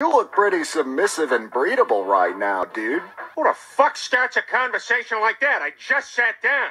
You look pretty submissive and breedable right now, dude. What the fuck starts a conversation like that? I just sat down.